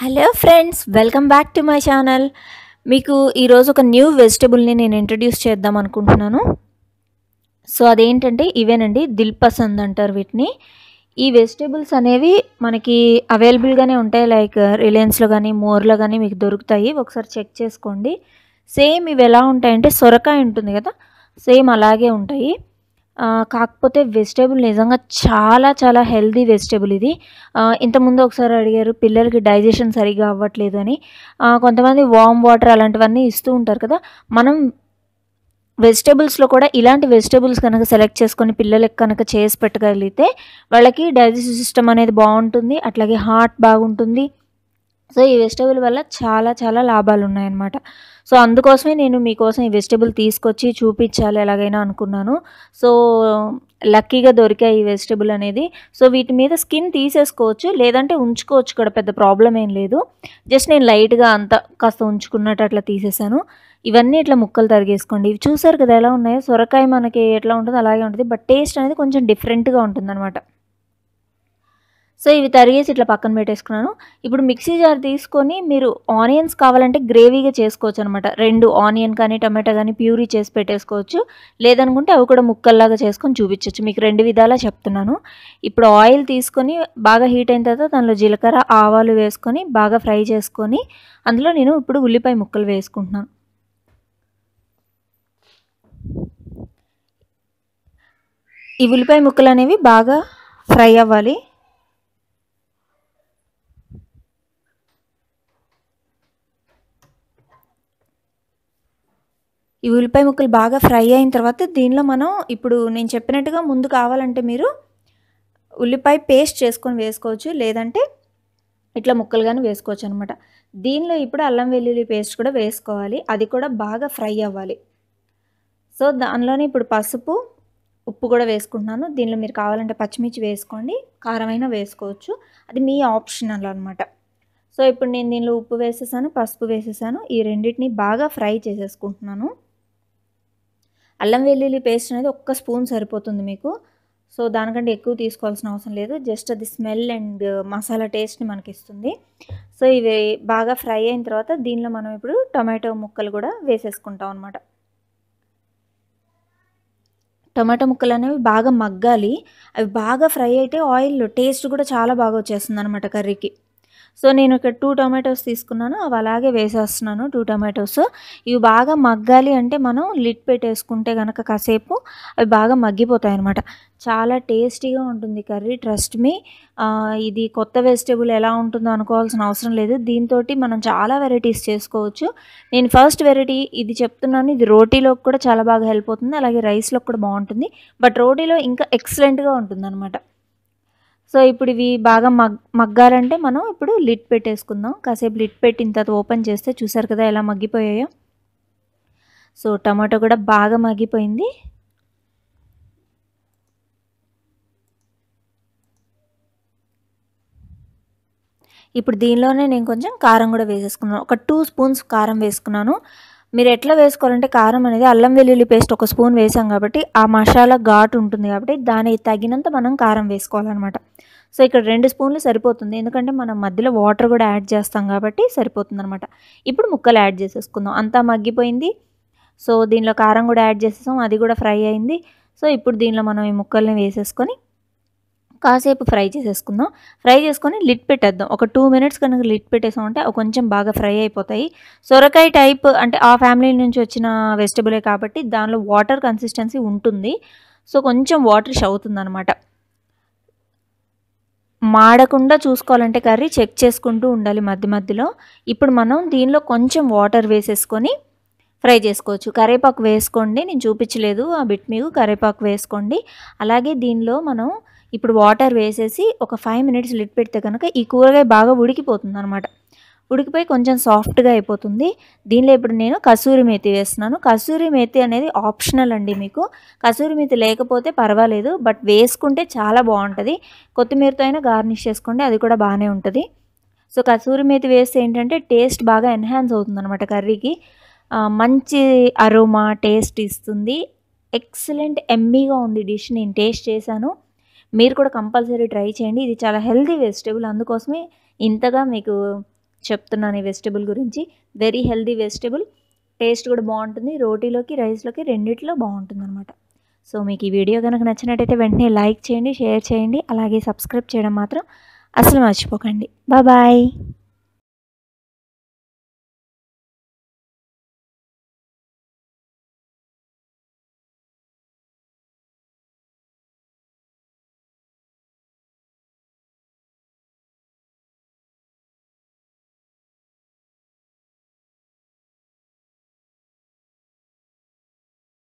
Hello friends welcome back to my channel మీకు ఈరోజు ఒక న్యూ వెజిటబుల్ని నేను ఇంట్రడ్యూస్ చేద్దాం అనుకుంటున్నాను. సో అదేంటంటే ఇవేనండి దిల్ పసంద్ అంటారు వీటిని. ఈ వెజిటేబుల్స్ అనేవి మనకి అవైలబుల్గానే ఉంటాయి. లైక్ రిలయన్స్లో కానీ మోర్లో కానీ మీకు దొరుకుతాయి. ఒకసారి చెక్ చేసుకోండి. సేమ్ ఇవి ఎలా ఉంటాయంటే సొరకాయ ఉంటుంది కదా సేమ్ అలాగే ఉంటాయి. కాకపోతే వెజిటేబుల్ నిజంగా చాలా చాలా హెల్దీ వెజిటేబుల్ ఇది. ఇంతకుముందు ఒకసారి అడిగారు పిల్లలకి డైజెషన్ సరిగా అవ్వట్లేదు అని. కొంతమంది వామ్ వాటర్ అలాంటివన్నీ ఇస్తూ ఉంటారు కదా. మనం వెజిటేబుల్స్లో కూడా ఇలాంటి వెజిటేబుల్స్ కనుక సెలెక్ట్ చేసుకొని పిల్లలకి కనుక చేసి పెట్టగలిగితే వాళ్ళకి డైజెస్టివ్ సిస్టమ్ అనేది బాగుంటుంది అట్లాగే హార్ట్ బాగుంటుంది సో ఈ వెజిటేబుల్ వల్ల చాలా చాలా లాభాలు ఉన్నాయన్నమాట. సో అందుకోసమే నేను మీకోసం ఈ వెజిటేబుల్ తీసుకొచ్చి చూపించాలి ఎలాగైనా అనుకున్నాను. సో లక్కీగా దొరికాయి ఈ వెజిటేబుల్ అనేది సో వీటి మీద స్కిన్ తీసేసుకోవచ్చు లేదంటే ఉంచుకోవచ్చు కూడా పెద్ద ప్రాబ్లం ఏం లేదు. జస్ట్ నేను లైట్గా అంత కాస్త ఉంచుకున్నట్టు అట్లా తీసేసాను. ఇవన్నీ ఇట్లా ముక్కలు తరిగేసుకోండి. ఇవి చూసారు కదా ఎలా ఉన్నాయో? సొరకాయ మనకి ఎట్లా ఉంటుందో అలాగే ఉంటుంది. బట్ టేస్ట్ అనేది కొంచెం డిఫరెంట్గా ఉంటుంది సో ఇవి తరిగేసి ఇట్లా పక్కన పెట్టేసుకున్నాను. ఇప్పుడు మిక్సీ జార్ తీసుకొని మీరు ఆనియన్స్ కావాలంటే గ్రేవీగా చేసుకోవచ్చు అనమాట రెండు ఆనియన్ కానీ టమాటా కానీ ప్యూరీ చేసి పెట్టేసుకోవచ్చు. లేదనుకుంటే అవి కూడా ముక్కల్లాగా చేసుకొని చూపించవచ్చు మీకు రెండు విధాలా చెప్తున్నాను. ఇప్పుడు ఆయిల్ తీసుకొని బాగా హీట్ అయిన తర్వాత దానిలో జీలకర్ర ఆవాలు వేసుకొని బాగా ఫ్రై చేసుకొని అందులో నేను ఇప్పుడు ఉల్లిపాయ ముక్కలు వేసుకుంటున్నాను. ఈ ఉల్లిపాయ ముక్కలు అనేవి బాగా ఫ్రై అవ్వాలి. ఈ ఉల్లిపాయ ముక్కలు బాగా ఫ్రై అయిన తర్వాత దీనిలో మనం ఇప్పుడు నేను చెప్పినట్టుగా ముందు కావాలంటే మీరు ఉల్లిపాయ పేస్ట్ చేసుకొని వేసుకోవచ్చు లేదంటే ఇట్లా ముక్కలు కానీ వేసుకోవచ్చు అనమాట దీనిలో ఇప్పుడు అల్లం వెల్లుల్లి పేస్ట్ కూడా వేసుకోవాలి అది కూడా బాగా ఫ్రై అవ్వాలి. సో దానిలోనే ఇప్పుడు పసుపు ఉప్పు కూడా వేసుకుంటున్నాను. దీనిలో మీరు కావాలంటే పచ్చిమిర్చి వేసుకోండి కారమైనా వేసుకోవచ్చు. అది మీ ఆప్షనల్ అనమాట సో ఇప్పుడు నేను దీనిలో ఉప్పు వేసేసాను పసుపు వేసేసాను ఈ రెండింటిని బాగా ఫ్రై చేసేసుకుంటున్నాను. అల్లం వెల్లుల్లి పేస్ట్ అనేది ఒక్క స్పూన్ సరిపోతుంది మీకు. సో దానికంటే ఎక్కువ తీసుకోవాల్సిన అవసరం లేదు. జస్ట్ అది స్మెల్ అండ్ మసాలా టేస్ట్ని మనకి ఇస్తుంది. సో ఇవి బాగా ఫ్రై అయిన తర్వాత దీనిలో మనం ఇప్పుడు టొమాటో ముక్కలు కూడా వేసేసుకుంటాం అనమాట టమాటో ముక్కలు అనేవి బాగా మగ్గాలి. అవి బాగా ఫ్రై అయితే ఆయిల్ టేస్ట్ కూడా చాలా బాగా వచ్చేస్తుంది అనమాట కర్రీకి. సో నేను ఇక్కడ టూ టొమాటోస్ తీసుకున్నాను. అవి అలాగే వేసేస్తున్నాను టూ టొమాటోస్ ఇవి బాగా మగ్గాలి అంటే మనం లిడ్ పెట్టేసుకుంటే కనుక కాసేపు అవి బాగా మగ్గిపోతాయి అనమాట చాలా టేస్టీగా ఉంటుంది కర్రీ ట్రస్ట్ మీ ఇది కొత్త వెజిటేబుల్ ఎలా ఉంటుందో అనుకోవాల్సిన అవసరం లేదు. దీంతో మనం చాలా వెరైటీస్ చేసుకోవచ్చు. నేను ఫస్ట్ వెరైటీ ఇది చెప్తున్నాను. ఇది రోటీలోకి కూడా చాలా బాగా హెల్ప్ అవుతుంది. అలాగే రైస్లోకి కూడా బాగుంటుంది. బట్ రోటీలో ఇంకా ఎక్సలెంట్గా ఉంటుంది అనమాట సో ఇప్పుడు ఇవి బాగా మగ్ మగ్గాలంటే మనం ఇప్పుడు లిడ్ పెట్టేసుకుందాం. కాసేపు లిడ్ పెట్టిన తర్వాత ఓపెన్ చేస్తే చూసారు కదా ఎలా మగ్గిపోయాయో? సో టమాటో కూడా బాగా మగ్గిపోయింది. ఇప్పుడు దీనిలోనే నేను కొంచెం కారం కూడా వేసేసుకున్నాను. ఒక టూ స్పూన్స్ కారం వేసుకున్నాను. మీరు ఎట్లా వేసుకోవాలంటే కారం అనేది అల్లం వెల్లుల్లి పేస్ట్ ఒక స్పూన్ వేసాం కాబట్టి ఆ మసాలా ఘాటు ఉంటుంది కాబట్టి దానికి తగినంత మనం కారం వేసుకోవాలన్నమాట. సో ఇక్కడ రెండు స్పూన్లు సరిపోతుంది. ఎందుకంటే మనం మధ్యలో వాటర్ కూడా యాడ్ చేస్తాం కాబట్టి సరిపోతుంది అనమాట ఇప్పుడు ముక్కలు యాడ్ చేసేసుకుందాం. అంతా మగ్గిపోయింది. సో దీనిలో కారం కూడా యాడ్ చేసేసాం. అది కూడా ఫ్రై అయింది. సో ఇప్పుడు దీనిలో మనం ఈ ముక్కల్ని వేసేసుకొని కాసేపు ఫ్రై చేసేసుకుందాం. ఫ్రై చేసుకొని లిట్ పెట్టేద్దాం. ఒక టూ మినిట్స్ కనుక లిట్ పెట్టేసామంటే అవి కొంచెం బాగా ఫ్రై అయిపోతాయి. సొరకాయ టైప్ అంటే ఆ ఫ్యామిలీ నుంచి వచ్చిన వెజిటబులే కాబట్టి దానిలో వాటర్ కన్సిస్టెన్సీ ఉంటుంది. సో కొంచెం వాటరిష్ అవుతుందన్నమాట మాడకుండా చూసుకోవాలంటే కర్రీ చెక్ చేసుకుంటూ ఉండాలి మధ్య మధ్యలో. ఇప్పుడు మనం దీనిలో కొంచెం వాటర్ వేసేసుకొని ఫ్రై చేసుకోవచ్చు. కరివేపాకు వేసుకోండి. నేను చూపించలేదు ఆ బిట్ మీకు. కరివేపాకు వేసుకోండి. అలాగే దీనిలో మనం ఇప్పుడు వాటర్ వేసేసి ఒక ఫైవ్ మినిట్స్ లిట్ పెడితే కనుక ఈ కూరగాయ బాగా ఉడికిపోతుంది అనమాట ఉడికిపోయి కొంచెం సాఫ్ట్గా అయిపోతుంది. దీనిలో ఇప్పుడు నేను కసూరి మేతి వేస్తున్నాను. కసూరి మేతి అనేది ఆప్షనల్ అండి మీకు. కసూరి మేతి లేకపోతే పర్వాలేదు బట్ వేసుకుంటే చాలా బాగుంటుంది. కొత్తిమీరతో అయినా గార్నిష్ చేసుకోండి అది కూడా బాగానే ఉంటుంది. సో కసూరి మేతి వేస్తే ఏంటంటే టేస్ట్ బాగా ఎన్హాన్స్ అవుతుంది అనమాట కర్రీకి మంచి అరోమా టేస్ట్ ఇస్తుంది. ఎక్సలెంట్ ఎమ్మీగా ఉంది డిష్ నేను టేస్ట్ చేశాను. మీరు కూడా కంపల్సరీ ట్రై చేయండి. ఇది చాలా హెల్తీ వెజిటేబుల్. అందుకోసమే ఇంతగా మీకు చెప్తున్నాను ఈ వెజిటేబుల్ గురించి. Very healthy vegetable. టేస్ట్ కూడా బాగుంటుంది. రోటీలోకి రైస్లోకి రెండిట్లో బాగుంటుంది అనమాట సో మీకు ఈ వీడియో కనుక నచ్చినట్టయితే వెంటనే లైక్ చేయండి షేర్ చేయండి. అలాగే సబ్స్క్రైబ్ చేయడం మాత్రం అసలు మర్చిపోకండి. బాయ్.